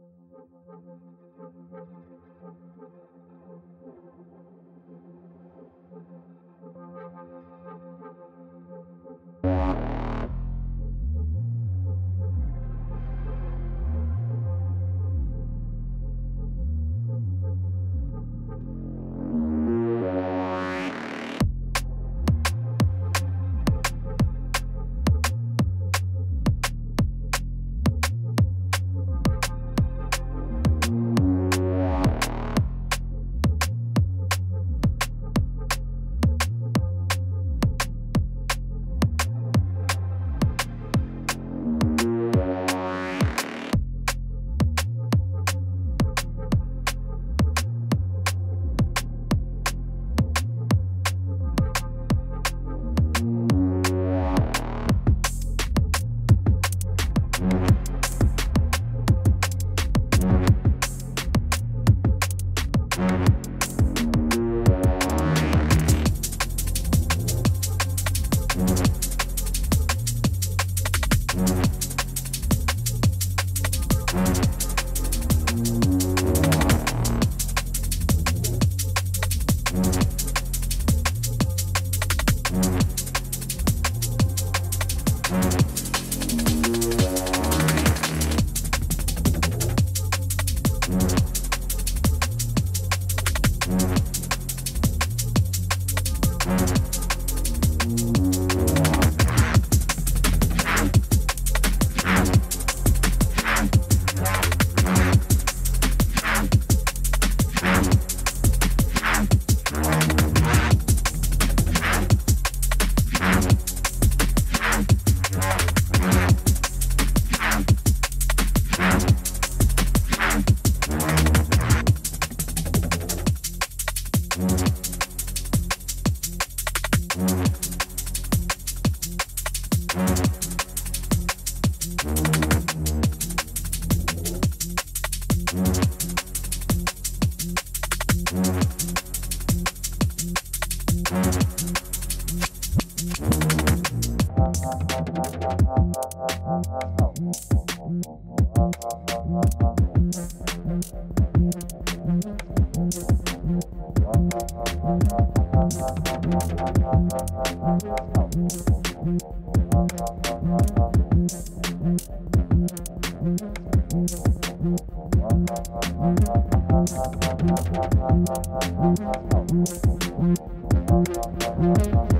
Thank you.